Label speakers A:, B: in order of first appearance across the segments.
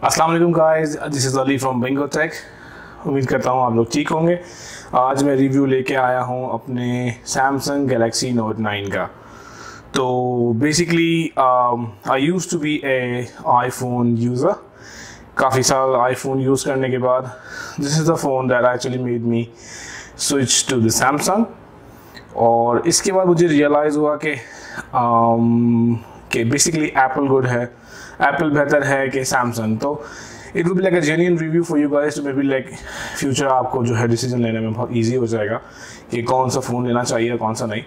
A: अस्सलाम वालेकुम guys this is Ali from Bingo Tech उम्मीद करता हूँ आप लोग ठीक होंगे। आज मैं रिव्यू लेके आया हूँ अपने सैमसंग गैलेक्सी नोट 9 का। तो basically I use to be a iPhone user काफ़ी साल आईफोन यूज़ करने के बाद this is the phone that actually made me switch to the Samsung और इसके बाद मुझे रियलाइज़ हुआ कि um, कि बेसिकली एप्पल गुड है। एप्पल बेहतर है कि सैमसंग तो it will be like a genuine review for you guys may be like future आपको जो है डिसीज़न लेने में बहुत ईजी हो जाएगा कि कौन सा फ़ोन लेना चाहिए कौन सा नहीं।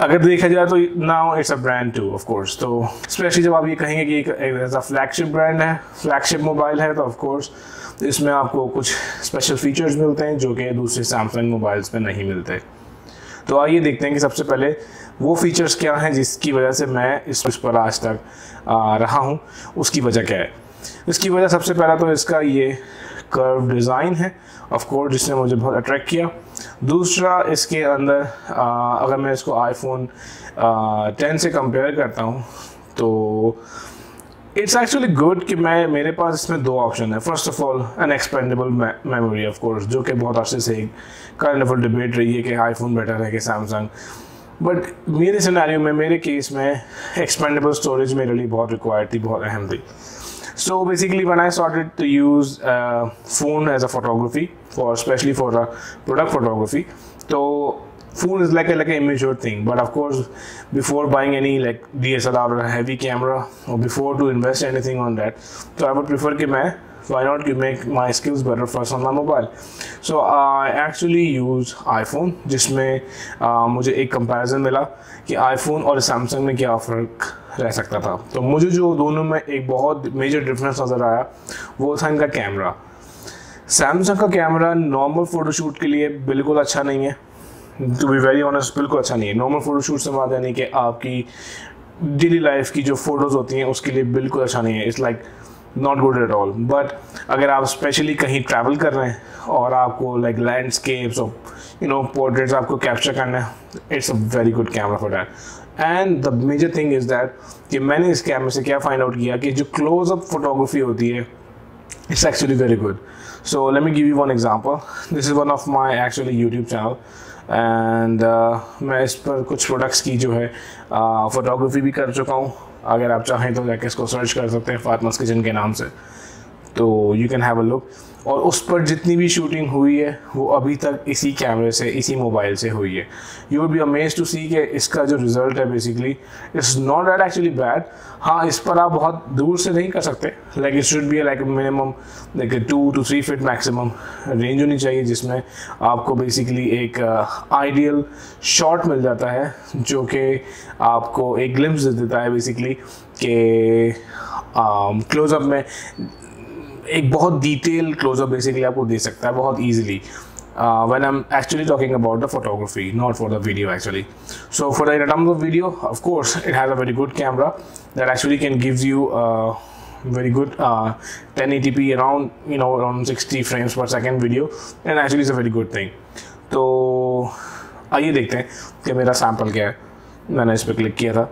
A: अगर देखा जाए तो now it's a brand too of course तो स्पेशली जब आप ये कहेंगे कि एक ऐसा फ्लैगशिप ब्रांड है फ्लैगशिप मोबाइल है तो ऑफ़ कोर्स इसमें आपको कुछ स्पेशल फीचर्स मिलते हैं जो कि दूसरे सैमसंग मोबाइल्स में नहीं मिलते। तो आइए देखते हैं कि सबसे पहले वो फीचर्स क्या हैं जिसकी वजह से मैं इस पर आज तक आ, रहा हूँ। उसकी वजह क्या है? इसकी वजह सबसे पहला तो इसका ये कर्व डिज़ाइन है। ऑफ़ कोर्स जिसने मुझे बहुत अट्रैक्ट किया। दूसरा इसके अंदर अगर मैं इसको आईफोन टेन से कंपेयर करता हूँ तो इट्स एक्चुअली गुड कि मैं, मेरे पास इसमें दो ऑप्शन है। First of all an expandable memory of course जो कि बहुत अर्से से एक करंट डिबेट रही है कि आईफोन बेटर है कि सैमसंग बट मेरे सिनेरियो में, मेरे केस में एक्सपेंडेबल स्टोरेज मेरे लिए बहुत रिक्वायर्ड थी, बहुत अहम थी। So basically when I started to use phone as a photography for specially for a product photography तो phone is like a like an immature thing but of course before buying any like DSLR or heavy camera or before to invest anything on that so I would prefer कि मैं why not you make my skills better first on my mobile so I actually use iPhone जिसमें uh, मुझे एक comparison मिला कि iPhone और Samsung में क्या फ़र्क रह सकता था तो मुझे जो दोनों में एक बहुत मेजर डिफरेंस नज़र आया वो था इनका कैमरा सैमसंग का कैमरा नॉर्मल फ़ोटोशूट के लिए बिल्कुल अच्छा नहीं है टू बी वेरी ऑनेस्ट बिल्कुल अच्छा नहीं है। नॉर्मल फ़ोटोशूट से बात यानी कि आपकी डेली लाइफ की जो फ़ोटोज़ होती हैं, उसके लिए बिल्कुल अच्छा नहीं है। It's like not good at all but अगर आप स्पेशली कहीं ट्रैवल कर रहे हैं और आपको लाइक लैंडस्केप्स और यू नो पोर्ट्रेट्स आपको कैप्चर करना है it's a very good camera for that and the major thing is that कि मैंने इस कैमरे से क्या फाइंड आउट किया कि जो क्लोज अप फोटोग्राफी होती है it's actually very good so let me give you one example this is one of my actually youtube channel and uh, मैं इस पर कुछ प्रोडक्ट्स की जो है फ़ोटोग्राफी uh, भी कर चुका हूँ अगर आप चाहें तो जाके इसको सर्च कर सकते हैं फातमस किचन के नाम से तो you can have a look और उस पर जितनी भी शूटिंग हुई है वो अभी तक इसी कैमरे से इसी मोबाइल से हुई है। You would be amaze to see कि इसका जो रिज़ल्ट है basically it's not that actually bad हाँ इस पर आप बहुत दूर से नहीं कर सकते। Like it should be like minimum like two to three feet maximum range होनी चाहिए जिसमें आपको बेसिकली एक आइडियल uh, शॉट मिल जाता है जो कि आपको एक ग्लिम्स देता है बेसिकली कि क्लोज़अप um, में एक बहुत डिटेल क्लोजअप बेसिकली आपको दे सकता है बहुत easily uh, when I'm actually talking about the photography, not for the video actually. So for the in terms of video, of course, it has a very good camera that actually can gives you a very good uh, 1080p around you know around 60 frames per second video, and actually it's a very good thing. तो आइए देखते हैं कि मेरा sample क्या है मैंने इस पर क्लिक किया था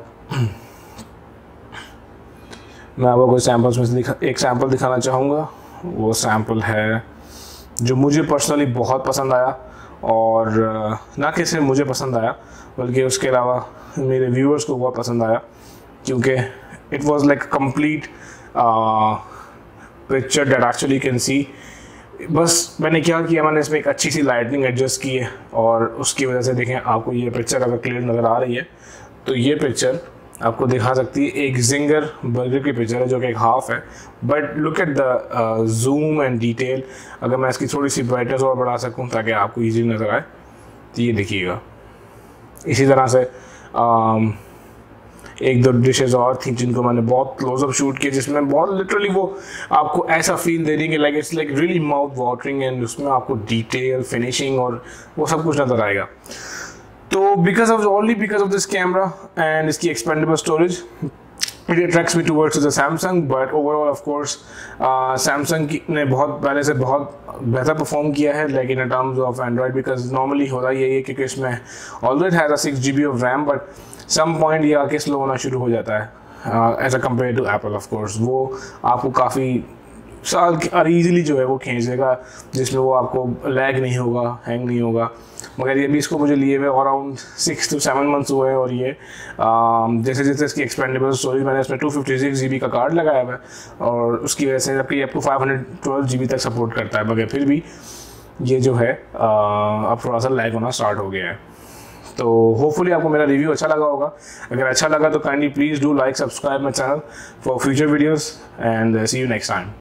A: मैं आपको कोई सैम्पल्स में से दिखा एक सैंपल दिखाना चाहूँगा। वो सैंपल है जो मुझे पर्सनली बहुत पसंद आया और ना कि सिर्फ़ मुझे पसंद आया, बल्कि उसके अलावा मेरे व्यूअर्स को बहुत पसंद आया, क्योंकि it was like complete picture that actually can see बस मैंने क्या किया, मैंने इसमें एक अच्छी सी लाइटनिंग एडजस्ट की है और उसकी वजह से देखें आपको ये पिक्चर अगर क्लियर नज़र आ रही है तो ये पिक्चर आपको दिखा सकती है एक जिंगर बर्गर की पिक्चर है जो कि एक हाफ़ है। But look at the zoom and detail अगर मैं इसकी थोड़ी सी ब्राइटनेस और बढ़ा सकूँ ताकि आपको ईजी नज़र आए तो ये देखिएगा इसी तरह से um, एक दो डिशेज और थी जिनको मैंने बहुत क्लोजअप शूट किया जिसमें बहुत लिटरली वो आपको ऐसा फील दे रही कि like it's like really mouth watering and उसमें आपको डिटेल फिनिशिंग और वो सब कुछ नज़र आएगा। तो because of only because of this camera and इसकी expandable storage it attracts me towards the Samsung but overall of course Samsung ने बहुत, पहले से बहुत बेहतर परफॉर्म किया है like in terms of Android because normally होता यही है क्योंकि इसमें already has a six G B of RAM but some point ये आके स्लो होना शुरू हो जाता है as a compare to Apple of course वो आपको काफ़ी और ईजिली जो है वो खींच देगा जिसमें वो आपको लैग नहीं होगा हैंग नहीं होगा। मगर ये भी इसको मुझे लिए हुए around six to seven months हुए हैं और ये um, जैसे जैसे इसकी एक्सपेंडेबल स्टोरेज मैंने इसमें two fifty six G B का कार्ड लगाया हुआ है और उसकी वजह से जबकि आपको five hundred twelve G B तक सपोर्ट करता है। मगर फिर भी ये जो है uh, अब थोड़ा सा लैग होना स्टार्ट हो गया है। तो होपफुली आपको मेरा रिव्यू अच्छा लगा होगा। अगर अच्छा लगा तो kindly please do like subscribe my channel for future videos and see you next time